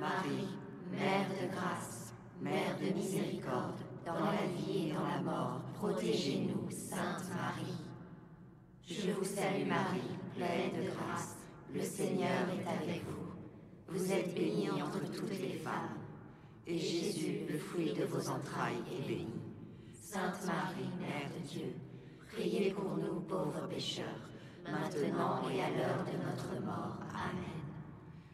Marie, Mère de grâce, Mère de miséricorde, dans la vie et dans la mort, protégez-nous, Sainte Marie. Je vous salue Marie, pleine de grâce, le Seigneur est avec vous. Vous êtes bénie entre toutes les femmes, et Jésus, le fruit de vos entrailles, est béni. Sainte Marie, Mère de Dieu, priez pour nous pauvres pécheurs, maintenant et à l'heure de notre mort.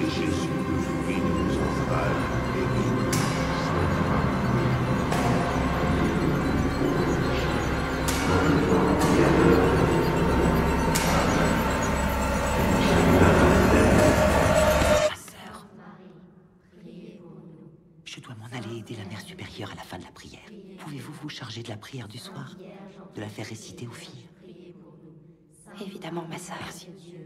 et Jésus, le fruit de entrailles, je dois m'en aller aider la mère supérieure à la fin de la prière. Pouvez-vous vous charger de la prière du soir? De la faire réciter aux filles? Évidemment, ma sœur. Dieu,